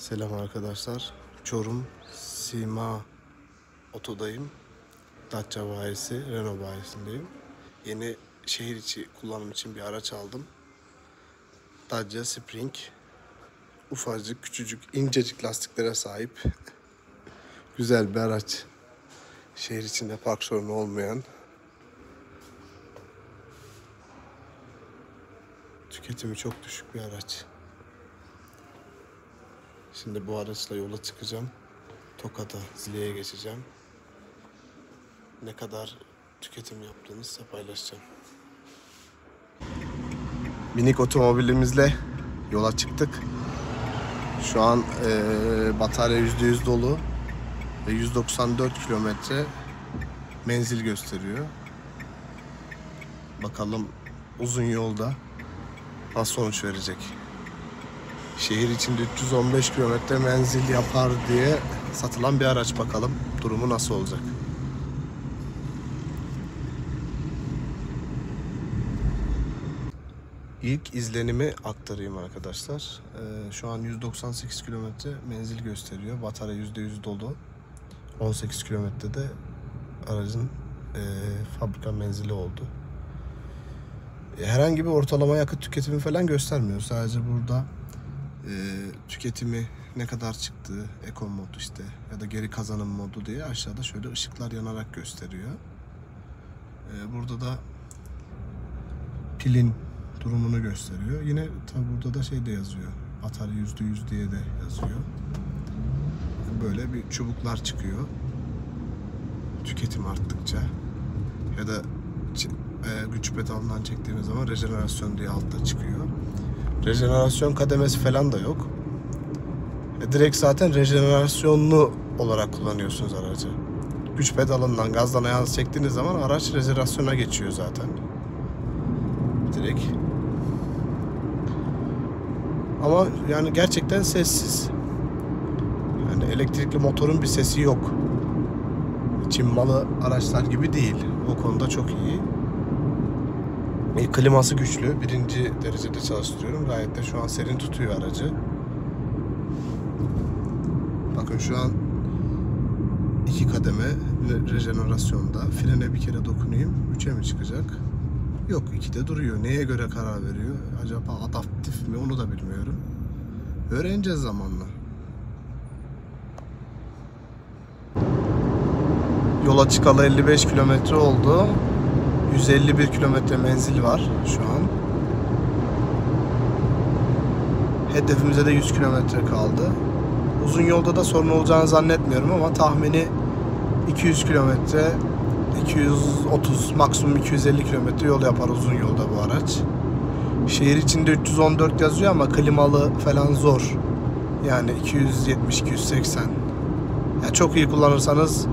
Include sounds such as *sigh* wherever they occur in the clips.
Selam arkadaşlar. Çorum Sima Oto'dayım. Dacia bayisi, Renault bayisindeyim. Yeni şehir içi kullanım için bir araç aldım. Dacia Spring. Ufacık, küçücük, incecik lastiklere sahip. *laughs* Güzel bir araç. Şehir içinde park sorunu olmayan. Tüketimi çok düşük bir araç. Şimdi bu araçla yola çıkacağım. Tokat'a, Zile'ye geçeceğim. Ne kadar tüketim yaptığını size paylaşacağım. Minik otomobilimizle yola çıktık. Şu an eee batarya %100 dolu ve 194 kilometre menzil gösteriyor. Bakalım uzun yolda nasıl sonuç verecek. Şehir içinde 315 kilometre menzil yapar diye satılan bir araç bakalım. Durumu nasıl olacak? İlk izlenimi aktarayım arkadaşlar. Ee, şu an 198 kilometre menzil gösteriyor. Batarya %100 dolu. 18 kilometrede aracın e, fabrika menzili oldu. E, Herhangi bir ortalama yakıt tüketimi falan göstermiyor. Sadece burada e, tüketimi ne kadar çıktığı, eko mod işte ya da geri kazanım modu diye aşağıda şöyle ışıklar yanarak gösteriyor. E, burada da pilin durumunu gösteriyor. Yine tabi burada da şey de yazıyor. Batarya %100 diye de yazıyor. Böyle bir çubuklar çıkıyor. Tüketim arttıkça ya da e, güç pedalından çektiğimiz zaman rejenerasyon diye altta çıkıyor. Rejenerasyon kademesi falan da yok. E, direkt zaten rejenerasyonlu olarak kullanıyorsunuz aracı. Güç pedalından gazdan ayağınızı çektiğiniz zaman araç rejenerasyona geçiyor zaten. Direkt. Ama yani gerçekten sessiz. Yani elektrikli motorun bir sesi yok. Çin malı araçlar gibi değil. O konuda çok iyi. E, kliması güçlü. Birinci derecede çalıştırıyorum. Gayet de şu an serin tutuyor aracı. Bakın şu an iki kademe re- rejenerasyonda. Frene bir kere dokunayım. Üçe mi çıkacak? Yok ikide duruyor. Neye göre karar veriyor? Acaba adaptif mi onu da bilmiyorum. Öğreneceğiz zamanla. Yola çıkalı 55 kilometre oldu. 151 kilometre menzil var şu an. Hedefimize de 100 kilometre kaldı. Uzun yolda da sorun olacağını zannetmiyorum ama tahmini 200 kilometre 230 maksimum 250 kilometre yol yapar uzun yolda bu araç. Şehir içinde 314 yazıyor ama klimalı falan zor. Yani 270 280. Ya çok iyi kullanırsanız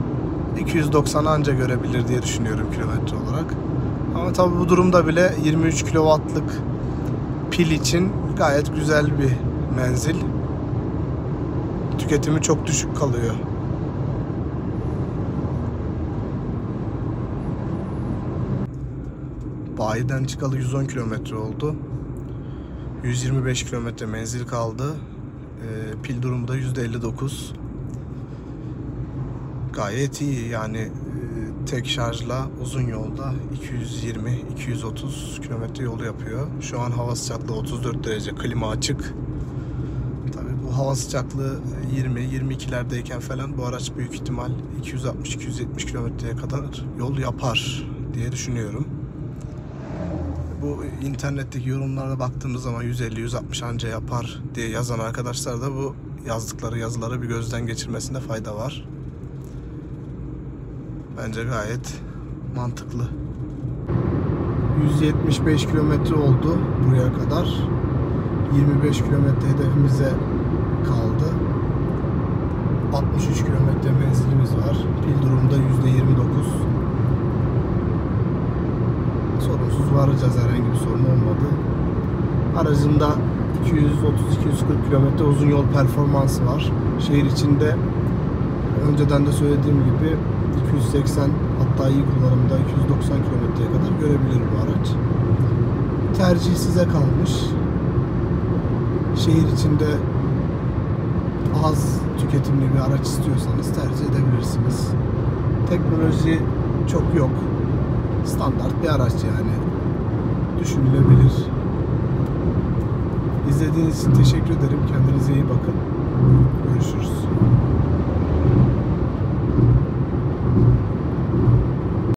290 anca görebilir diye düşünüyorum kilometre olarak. Ama tabi bu durumda bile 23 kW'lık pil için gayet güzel bir menzil. Tüketimi çok düşük kalıyor. Bayiden çıkalı 110 kilometre oldu. 125 kilometre menzil kaldı. Ee, pil durumu da %59 gayet iyi yani e, tek şarjla uzun yolda 220-230 kilometre yolu yapıyor. Şu an hava sıcaklığı 34 derece, klima açık. Tabii bu hava sıcaklığı 20-22'lerdeyken falan bu araç büyük ihtimal 260-270 kilometreye kadar yol yapar diye düşünüyorum. Bu internetteki yorumlara baktığımız zaman 150-160 anca yapar diye yazan arkadaşlar da bu yazdıkları yazıları bir gözden geçirmesinde fayda var. Bence gayet mantıklı. 175 kilometre oldu buraya kadar. 25 kilometre hedefimize kaldı. 63 kilometre menzilimiz var. Pil durumda %29. Sorunsuz varacağız herhangi bir sorun olmadı. Aracında 230-240 kilometre uzun yol performansı var. Şehir içinde önceden de söylediğim gibi 280 hatta iyi kullanımda 290 kilometreye kadar görebilir bu araç. Tercih size kalmış. Şehir içinde az tüketimli bir araç istiyorsanız tercih edebilirsiniz. Teknoloji çok yok. Standart bir araç yani. Düşünülebilir. İzlediğiniz için teşekkür ederim. Kendinize iyi bakın.